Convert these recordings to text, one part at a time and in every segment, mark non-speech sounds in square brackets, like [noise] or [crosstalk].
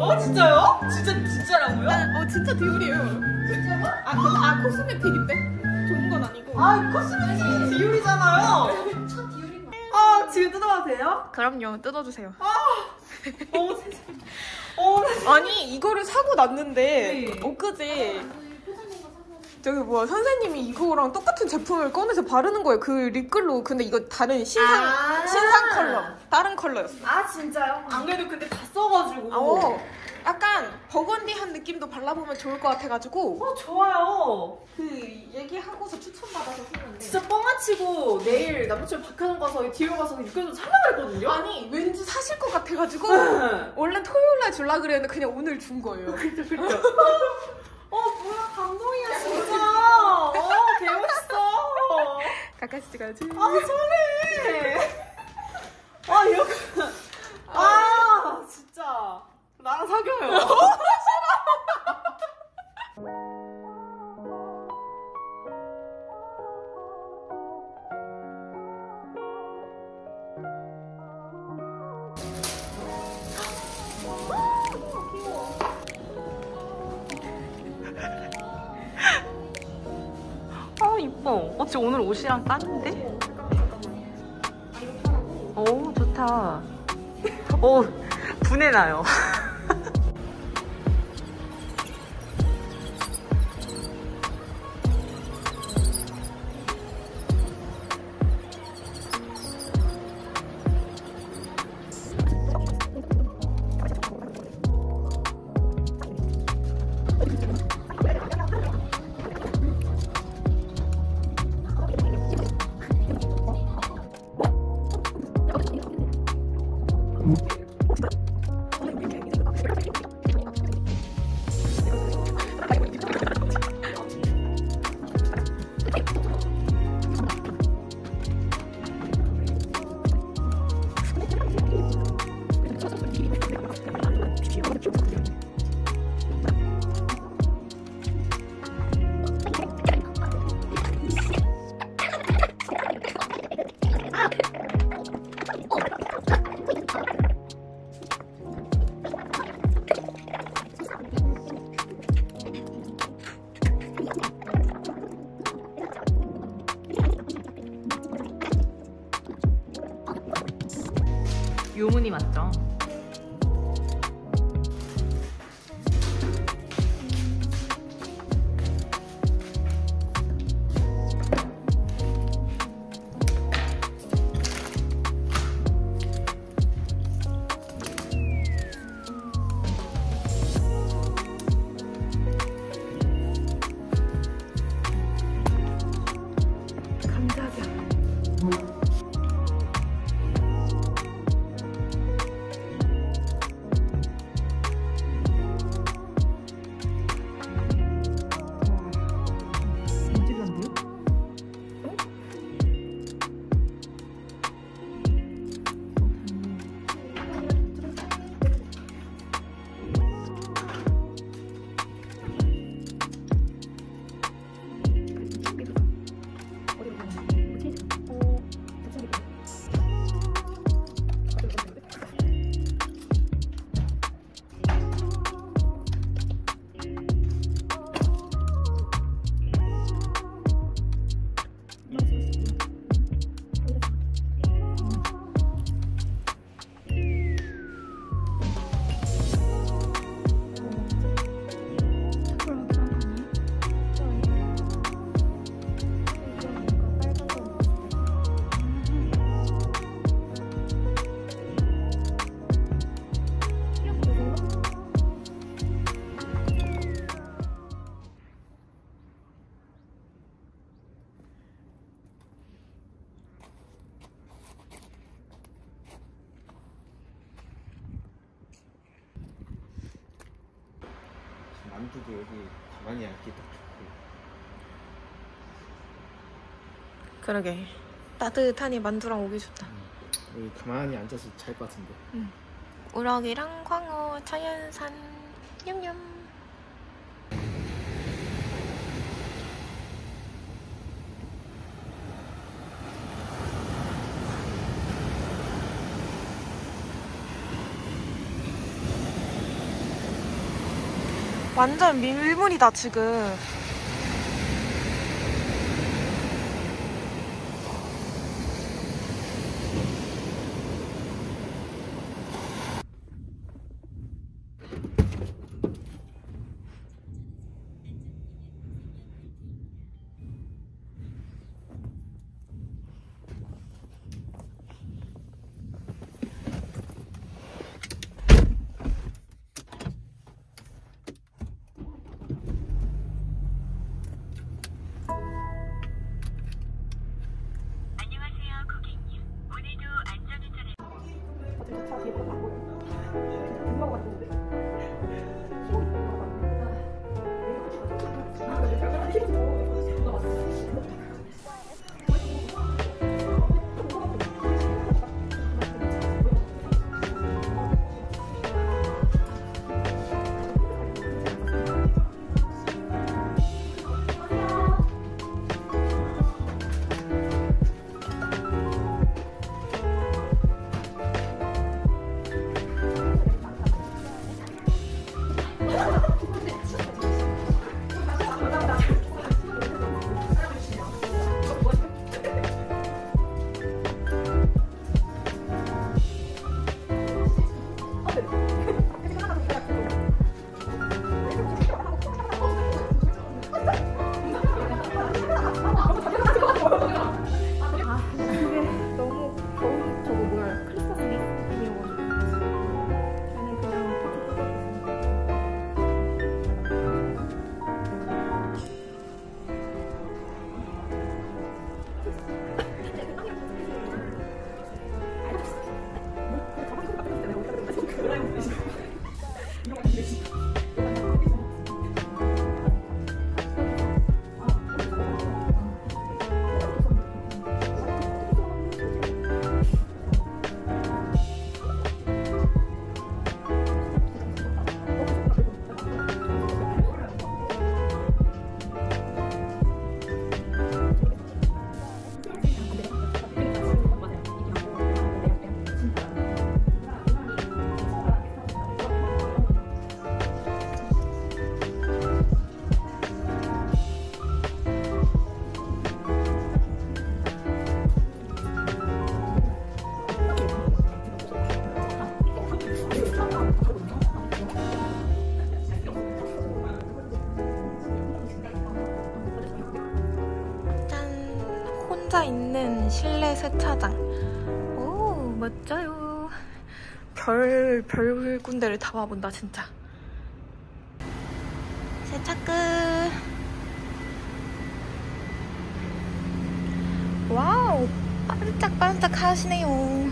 어 진짜요? 진짜 진짜라고요? 어 진짜 디올이에요. 진짜로? 아, 그, 아 코스메틱인데? 좋은 건 아니고. 아 코스메틱 디올이잖아요. 첫 디올인 거. 아 지금 뜯어봐도 돼요? 그럼요. 뜯어주세요. 어 세상에. 어 아니 이거를 사고 났는데 네. 엊그제 저기 뭐야 선생님이 이거랑 똑같은 제품을 꺼내서 바르는 거예요. 그 립글로. 근데 이거 다른 신상 아. 신상 컬러. 다른 컬러였어. 아 진짜요? 안 그래도 근데 다 써가지고. 어, 약간 버건디한 느낌도 발라보면 좋을 것 같아가지고 어 좋아요. 그 얘기하고서 추천받아서 샀는데 진짜 뻥아치고 내일 남자친구 박하는 가서 뒤로 가서 육개장 살라 그랬거든요. 아니 왠지 사실 것 같아가지고 응. 원래 토요일 날 줄라 그랬는데 그냥 오늘 준 거예요. 그죠 그죠. [laughs] 어 뭐야 감동이야 진짜. 어 개멋있어. 가까이 찍어야지. 아 설레. 아 이렇게. 아 진짜 나랑 사귀어요. 아이 뻐. 어 진짜 오늘 옷이랑 딱인데? 오 좋다. 오 분해 나요. [laughs] 요문이 맞죠? 만두도 여기 가만히 앉기 딱 좋고 그러게. 따뜻하니 만두랑 오기 좋다. 여기 가만히 앉아서 잘 것 같은데 우럭이랑 광어, 자연산, 냠냠. 완전 밀물이다 지금. 혼자 있는 실내 세차장. 오, 멋져요. 별, 별 군데를 다 와본다, 진짜. 세차 끝. 와우, 반짝반짝 하시네요.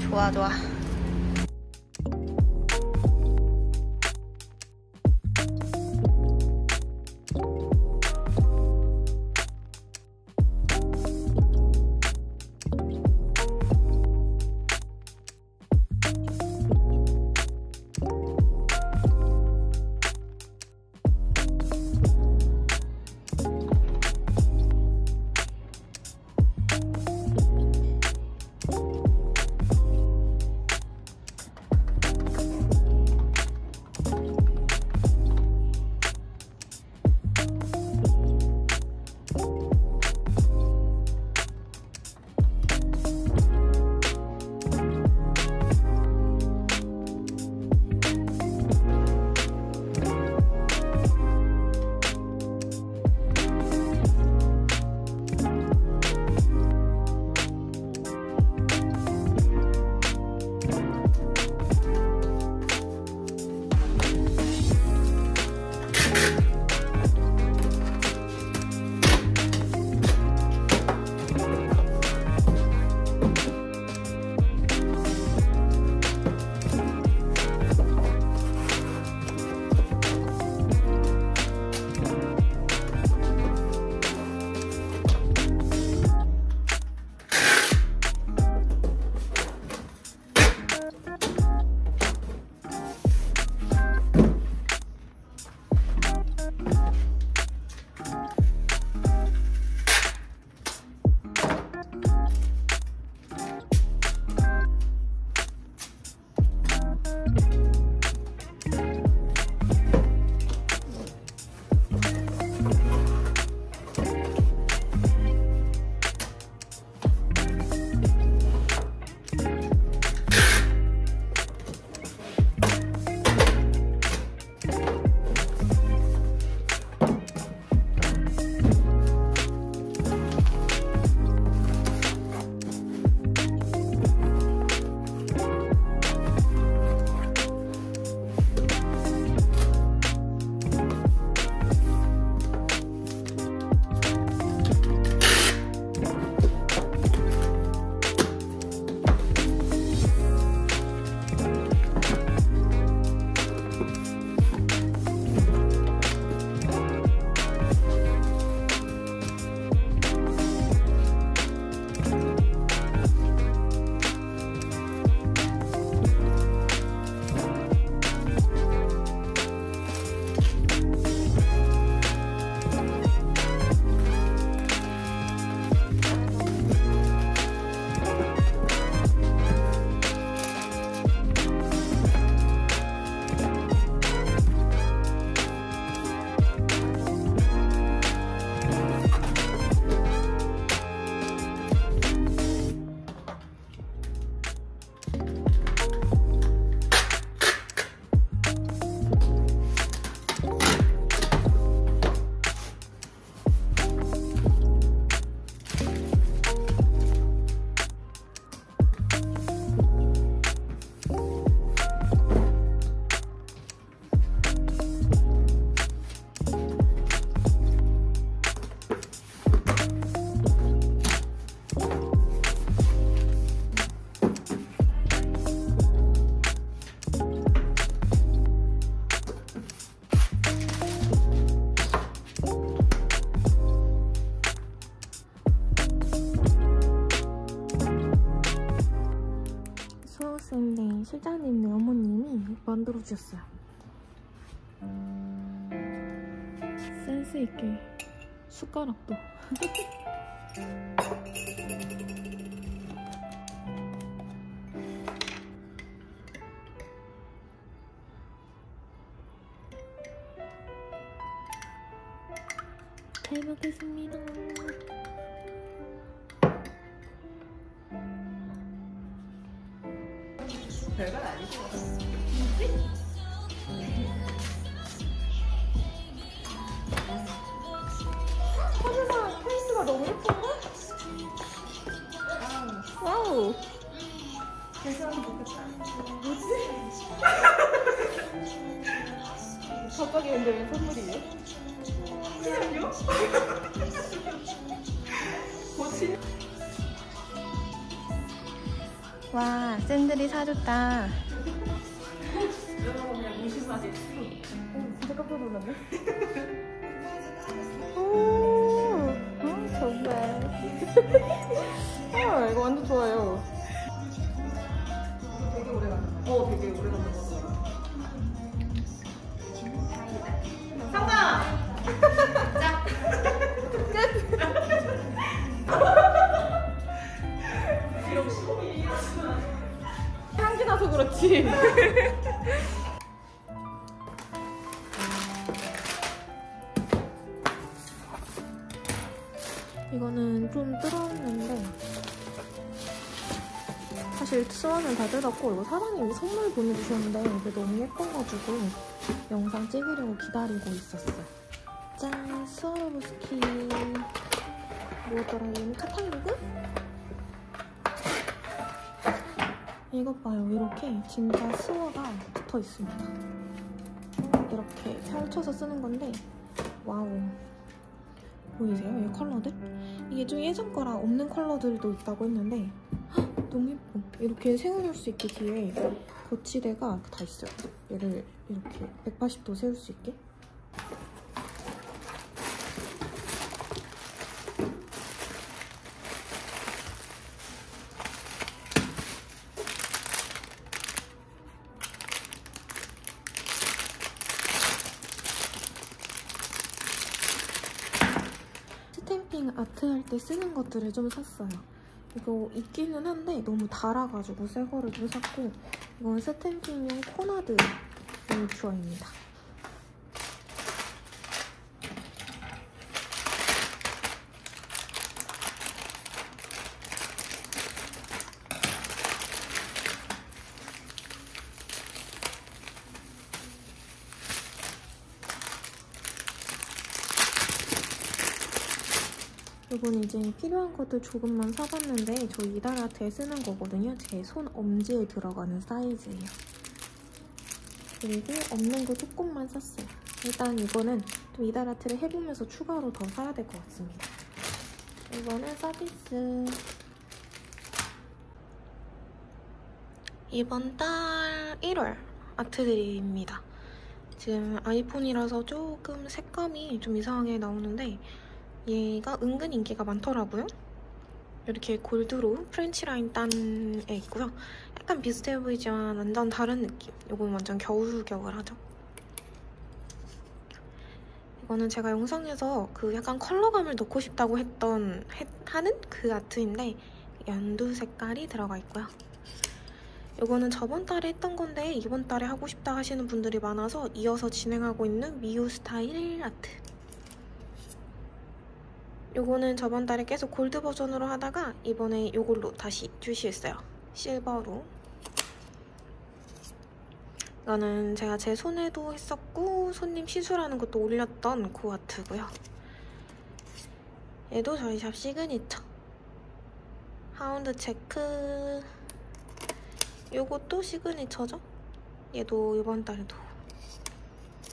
좋아, 좋아. 짠 있는 어머님이 만들어 주셨어요. 센스 있게 숟가락도. [laughs] 잘 먹겠습니다. 갑자기 근데 왜 선물이에요? 그냥요? 뭐지? [laughs] 와, 샌들이 사줬다. 여러분 그냥 무심하지. 진짜 깜짝 놀랐네. 오, [laughs] 어, 정말. 아, 이거 완전 좋아요. 되게 오래 간다. 어, 되게 오래 간다. 뜯었고 이거 사장님이 선물 보내주셨는데 이게 너무 예뻐가지고 영상 찍으려고 기다리고 있었어요. 짠! 스와로브스키 뭐였더라 이름이? 카탈로그? 이것 봐요. 이렇게 진짜 스와가 붙어 있습니다. 이렇게 펼쳐서 쓰는 건데 와우 보이세요? 이 컬러들? 이게 좀 예전 거랑 없는 컬러들도 있다고 했는데 헉, 너무 예뻐. 이렇게 세워놓을 수 있게 뒤에 거치대가 다 있어요. 얘를 이렇게 180도 세울 수 있게 스탬핑 아트 할 때 쓰는 것들을 좀 샀어요. 이거 있기는 한데 너무 달아가지고 새 거를 좀 샀고 이건 스탬핑용 코나드 미니큐어입니다. 이건 이제 필요한 것들 조금만 사봤는데 저 이달 아트에 쓰는 거거든요. 제 손 엄지에 들어가는 사이즈예요. 그리고 없는 거 조금만 샀어요. 일단 이거는 또 이달 아트를 해보면서 추가로 더 사야 될 것 같습니다. 이거는 서비스. 이번 달 1월 아트들입니다. 지금 아이폰이라서 조금 색감이 좀 이상하게 나오는데 얘가 은근 인기가 많더라고요. 이렇게 골드로 프렌치 라인 딴에 있고요. 약간 비슷해 보이지만 완전 다른 느낌. 이건 완전 겨울겨울하죠. 이거는 제가 영상에서 그 약간 컬러감을 넣고 싶다고 했던 해- 하는 그 아트인데 연두 색깔이 들어가 있고요. 이거는 저번 달에 했던 건데 이번 달에 하고 싶다 하시는 분들이 많아서 이어서 진행하고 있는 미우 스타일 아트. 요거는 저번 달에 계속 골드 버전으로 하다가 이번에 요걸로 다시 출시했어요. 실버로. 이거는 제가 제 손에도 했었고 손님 시술하는 것도 올렸던 그 아트고요. 얘도 저희 샵 시그니처. 하운드 체크. 요것도 시그니처죠? 얘도 이번 달에도.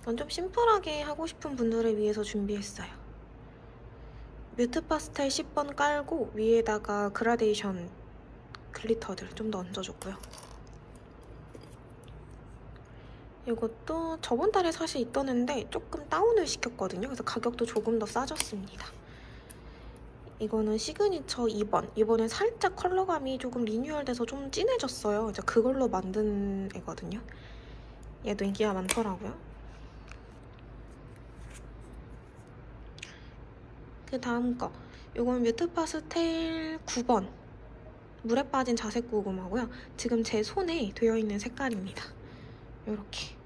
이건 좀 심플하게 하고 싶은 분들을 위해서 준비했어요. 뮤트 파스텔 10번 깔고 위에다가 그라데이션 글리터들 좀 더 얹어줬고요. 이것도 저번 달에 사실 있던 앤데 조금 다운을 시켰거든요. 그래서 가격도 조금 더 싸졌습니다. 이거는 시그니처 2번. 이번에 살짝 컬러감이 조금 리뉴얼돼서 좀 진해졌어요. 이제 그걸로 만든 애거든요. 얘도 인기가 많더라고요. 그 다음 거. 이건 뮤트 파스텔 9번. 물에 빠진 자색 고구마고요. 지금 제 손에 되어 있는 색깔입니다. 요렇게.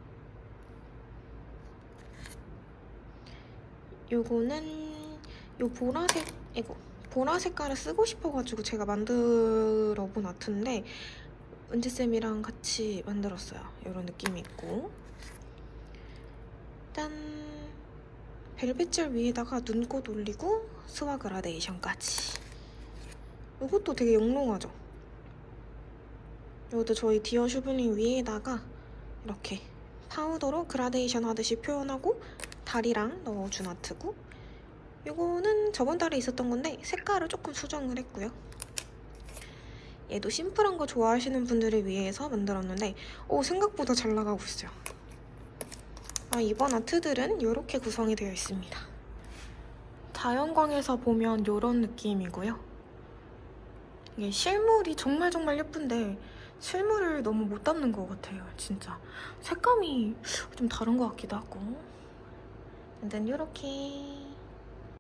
요거는 요 보라색, 이거 보라 색깔을 쓰고 싶어가지고 제가 만들어 본 아트인데 은지쌤이랑 같이 만들었어요. 이런 느낌이 있고 짠! 벨벳젤 위에다가 눈꽃 올리고 스와 그라데이션까지 이것도 되게 영롱하죠? 이것도 저희 디어 슈블링 위에다가 이렇게 파우더로 그라데이션 하듯이 표현하고 다리랑 넣어준 아트고 이거는 저번 달에 있었던 건데 색깔을 조금 수정을 했고요. 얘도 심플한 거 좋아하시는 분들을 위해서 만들었는데 오 생각보다 잘 나가고 있어요. 아, 이번 아트들은 이렇게 구성이 되어 있습니다. 자연광에서 보면 이런 느낌이고요. 이게 실물이 정말 정말 예쁜데 실물을 너무 못 담는 것 같아요, 진짜. 색감이 좀 다른 것 같기도 하고. 일단 이렇게